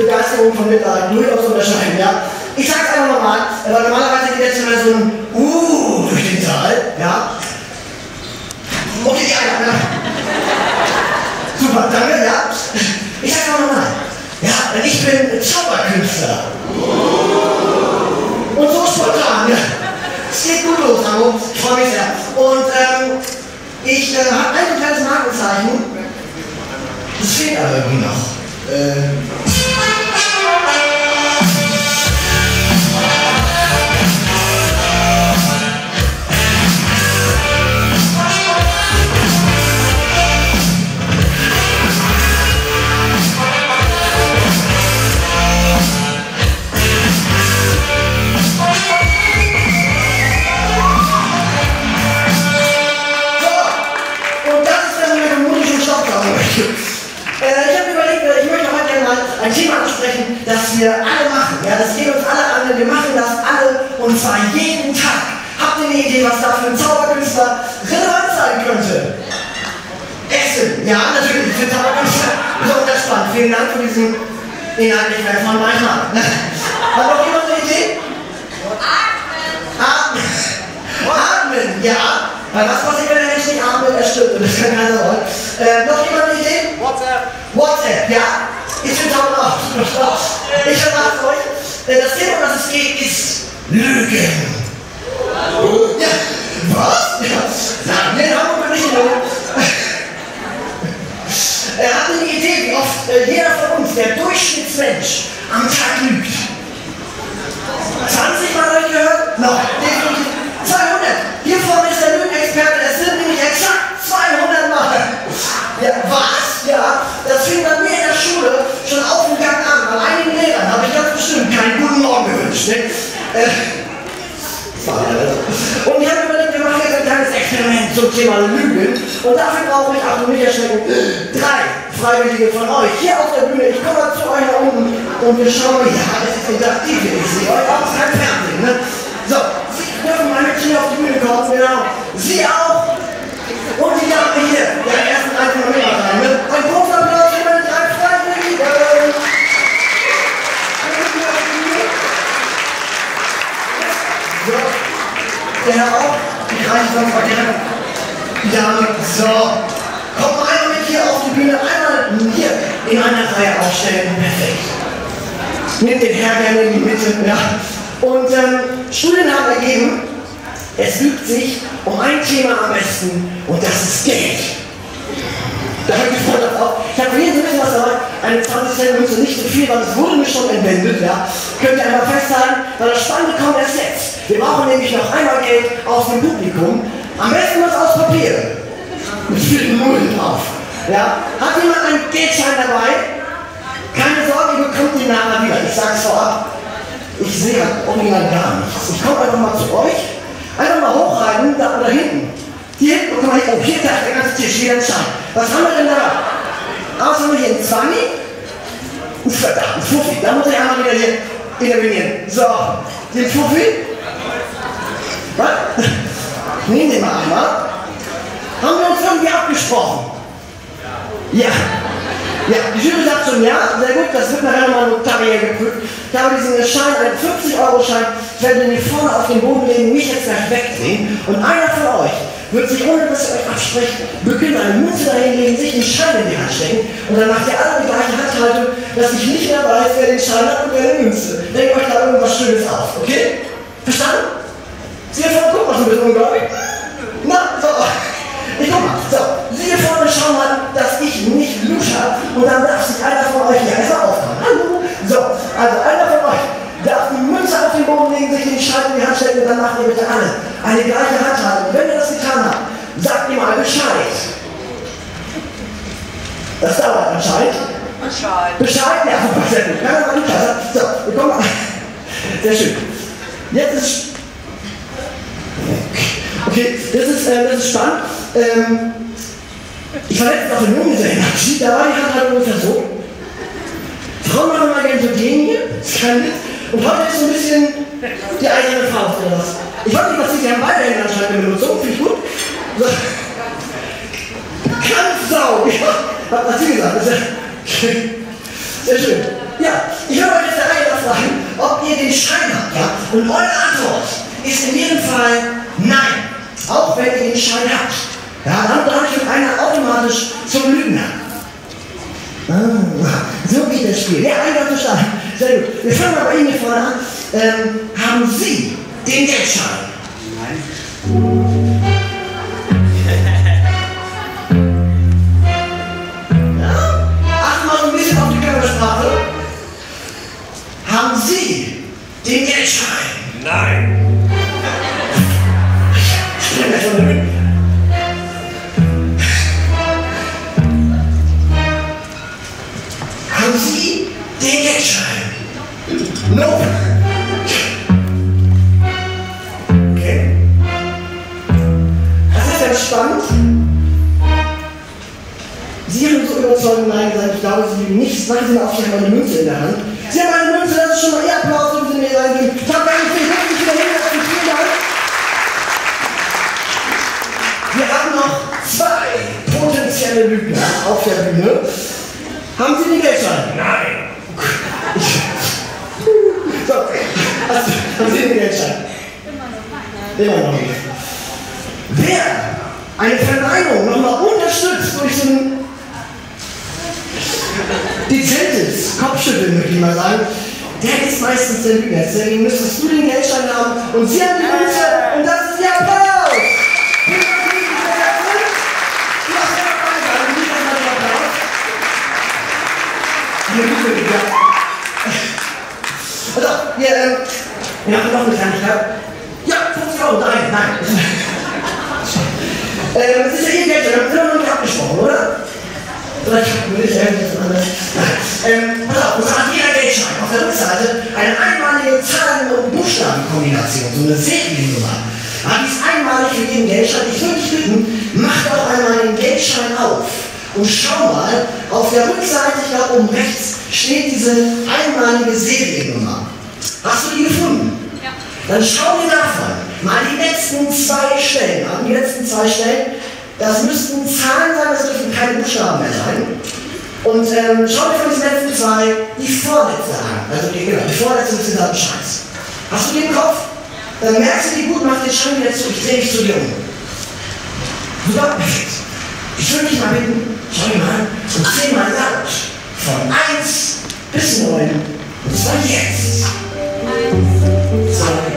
Begeisterung von Mitleid durchaus unterscheiden, ja? Ich sag's einfach nochmal, weil normalerweise geht jetzt immer so ein Uh durch den Saal, ja? Okay, ja, ja, ja. Super, danke, ja. Ich sag's mal nochmal. Ja, ich bin Zauberkünstler. Wir alle machen. Ja, das geht uns alle an, wir machen das alle und zwar jeden Tag. Habt ihr eine Idee, was da für ein Zauberkünstler relevant sein könnte? Essen, ja, natürlich, für Zauberkünstler besonders spannend. Vielen Dank für diesen inhaltlichen von Beitrag. Hat noch jemand eine Idee? Atmen. Atmen, ja. Weil was passiert, wenn der Mensch nicht atmet, er stirbt. Und das kann keiner wollen. Äh, noch jemand eine Idee? WhatsApp. WhatsApp, ja. Ich bin taub auch. Ich verrate euch. äh, Das Thema, um das es geht, ist Lügen. Ja. Was? Ja. Nein, wir haben wir nicht Lügen. Er hat eine Idee, wie oft äh, jeder von uns, der Durchschnittsmensch, am Tag Und ich habe überlegt, wir machen jetzt ein kleines Experiment zum Thema Lügen. Und dafür brauche ich, Achtung, nicht erschrecken, drei Freiwillige von euch hier auf der Bühne. Ich komme zu euch nach unten und wir schauen ja, das ist interaktiv hier. Ich sehe euch auch, kein Fernsehen. Ne? So, Sie dürfen mal mit hier auf die Bühne kommen, genau. Sie auch. Die gerne. Ja, so. Kommt mal einmal mit hier auf die Bühne, einmal hier in einer Reihe aufstellen. Perfekt. Nehmt den Herr gerne in die Mitte. Ja. Und ähm, Studien haben ergeben, es übt sich um ein Thema am besten und das ist Geld. Da habe ich voll drauf. Ich habe hier ein bisschen was dabei. Eine 20 Cent Münze, nicht so viel, weil es wurde mir schon entwendet. Ja. Könnt ihr einmal festhalten, weil das Spannende kommt erst jetzt. Wir brauchen nämlich noch einmal Geld aus dem Publikum. Am besten was aus Papier. Mit vielen Nullen drauf. Ja. Hat jemand einen Geldschein dabei? Keine Sorge, ihr bekommt ihn nachher wieder. Ich sag's vorab. Ich sehe original gar nichts. Ich komme einfach mal zu euch. Einfach mal hochreiten, da oder hinten. Hier hinten, guck mal. Oh, hier da, der ganze Tisch, hier ein Schein. Was haben wir denn da? Haben wir hier? Ein Zwanni? Ein Verdammt, ein Fuffi. Da muss ich einmal wieder hier intervenieren. So, den Fuffi. Was? Nehmen den mal einmal. Haben wir uns irgendwie abgesprochen? Ja. Ja, die Jury sagt schon ja, sehr gut, das wird nachher nochmal notariell geprüft. Ich habe diesen Schein, einen 50-Euro-Schein, ich werde den hier vorne auf den Boden legen, mich jetzt gleich wegdrehen und einer von euch wird sich, ohne dass ihr euch absprecht, beginnen eine Münze dahinlegen, sich den Schein in die Hand stecken und dann macht ihr alle die gleiche Handhaltung, dass ich nicht mehr weiß, wer den Schein hat und wer die Münze. Denkt euch da irgendwas Schönes auf, okay? Verstanden? Sie hier vorne, guck mal so ein bisschen ungläubig. Na, so. Ich guck mal, so. Sie hier vorne schauen mal, dass ich nicht lusche und dann darf sich einer von euch hier einfach aufmachen. Hallo? So, also einer von euch darf die Münze auf den Boden legen, sich den Schein in die Hand stecken und dann macht ihr bitte alle eine gleiche Handhaltung. Wenn ihr das getan habt, sagt ihr mal Bescheid. Das dauert anscheinend. Bescheid. Bescheid, ja, man nicht besser. So, wir kommen mal. Sehr schön. Jetzt ist. Okay, das ist, äh, das ist spannend. Ähm, ich war letztens auf Jungen gesehen. Da war die Hand halt ungefähr so. Frauen machen mal gerne so hier, kann nicht. Und heute ist so ein bisschen die eigene Faust oder was. Ich weiß nicht, was Sie, Sie haben beide Hände anscheinend benutzt, so, ich gut. So. Kampfsau, ja, hat was Sie gesagt, das ist ja sehr schön. Ja, ich habe euch jetzt der Reihe ob ihr den Schein habt, ja? Und eure Antwort ist in jedem Fall nein. Auch wenn ihr den Schein habt. Ja, dann brauche ich einer automatisch zum Lügner. Ah, so geht das Spiel. Ja, stark. Sehr gut. Wir fangen mal bei Ihnen vorne an. Ähm, haben Sie den Geldschein? Nein. Haben Sie den Geldschein? Nope. Okay. Das ist entspannt. Sie haben so überzeugend Nein gesagt, ich glaube, Sie lügen nichts. Machen Sie mal auf, ich habe eine Münze in der Hand. Sie haben eine Münze, das ist schon mal Ihr Applaus, den Sie mir reingeben. Ich habe nicht viel, ich wieder hinlassen. Vielen Dank. Wir haben noch zwei potenzielle Lügner auf der Bühne. Haben Sie den Geldschein? Nein. So, also, haben Sie den Geldschein? Immer noch nicht. Wer eine Verneinung nochmal unterstützt durch so ein dezentes Kopfschütteln, möchte ich mal sagen, der ist meistens der Lügner. Deswegen müsstest du den Geldschein haben und sie haben die Münze und das ist Ihr Applaus! Vielen Dank für die Bewertung. Du hast ja dabei sein, du kriegst erstmal den Applaus. Hier, bitte, ja. Also, hier, ähm, wir haben noch eine Kleinigkeit. Ja, 50 Euro, nein, nein. ähm, das ist ja Ihr Geld, wir haben noch nicht abgesprochen, oder? Vielleicht will ich irgendwas anderes. Ähm, pass auf, uns hat jeder Geldschein auf der Rückseite eine einmalige Zahlen- und Buchstabenkombination, so eine Seriennummer. Ja, die ist einmalig für jeden Geldschein. Ich würde dich bitten, mach doch einmal den Geldschein auf und schau mal, auf der Rückseite, ich glaube oben rechts, steht diese einmalige Seriennummer. Hast du die gefunden? Ja. Dann schau dir davon mal die letzten zwei Stellen an. Die letzten zwei Stellen, das müssten Zahlen sein, das dürfen keine Buchstaben mehr sein. Und ähm, schau dir von diesen letzten zwei die vorletzte an. Also die, genau, die vorletzte ist dieser Scheiß. Hast du die im Kopf? Dann merkst du die gut, mach den Schein wieder zu. Ich drehe dich zu dir um. Super, perfekt. Ich würde dich mal bitten, schau dir mal und zähl mal laut. Von 1 bis 9. Und zwar jetzt. Sorry.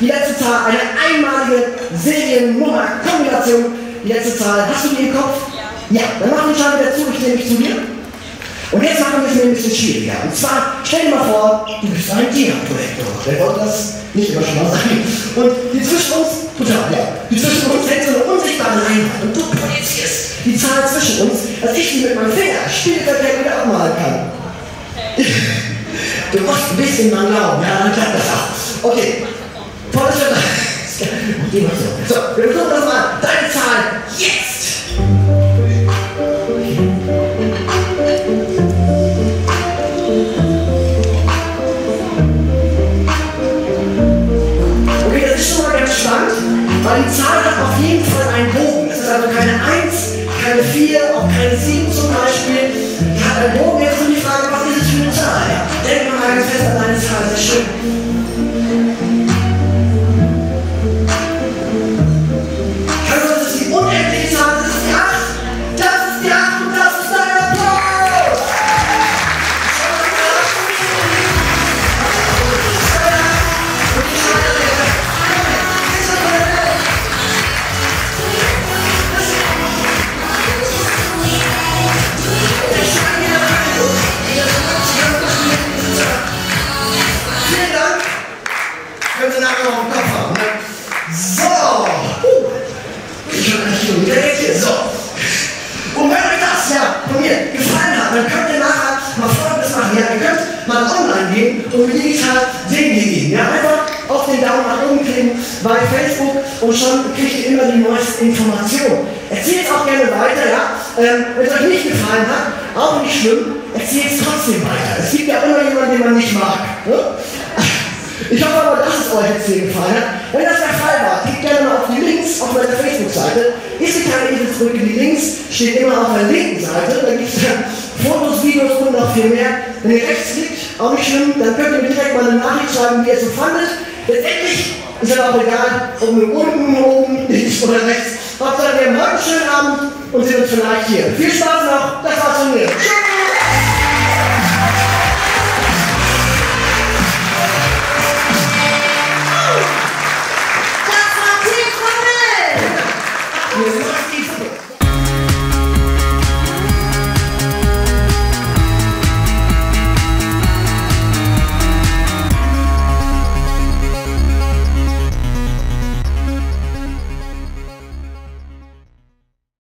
Die letzte Zahl, eine einmalige Seriennummer-Kombination. Die letzte Zahl, hast du die im Kopf? Ja. Ja, dann mach den Schein wieder zu, ich nehme mich zu dir. Und jetzt machen wir es mir ein bisschen schwieriger. Und zwar, stell dir mal vor, du bist ein Diaprojektor. Wer wollte das nicht immer schon mal sagen? Und die zwischen uns, total, ja, die zwischen uns hängt so eine unsichtbare Leinwand und du projizierst die Zahl zwischen uns, dass ich die mit meinem Finger spielverkehrt wieder abmalen kann. Du musst ein bisschen mal glauben, ja, dann klappt das auch. Okay, volles Vertrag. Die machst du. So, wir versuchen den Daumen nach oben klicken bei Facebook und schon kriegt ihr immer die neuesten Informationen. Erzählt es auch gerne weiter, ja. Ähm, Wenn es euch nicht gefallen hat, auch nicht schlimm, erzählt es trotzdem weiter. Es gibt ja immer jemanden, den man nicht mag. Ne? Ich hoffe aber, dass es euch jetzt hier gefallen hat. Wenn das der Fall war, klickt gerne mal auf die Links auf meiner Facebook-Seite. Ist die kleine Eselsbrücke, die Links stehen immer auf der linken Seite. Da gibt es Fotos, Videos und noch viel mehr. Wenn ihr rechts klickt, auch nicht schlimm, dann könnt ihr mir direkt mal eine Nachricht schreiben, wie ihr es so fandet. Letztendlich ist aber auch egal, ob wir unten, oben, links oder rechts. Hauptsache wir haben heute einen schönen Abend und sehen uns vielleicht hier. Viel Spaß noch, das war's von mir. Tschüss!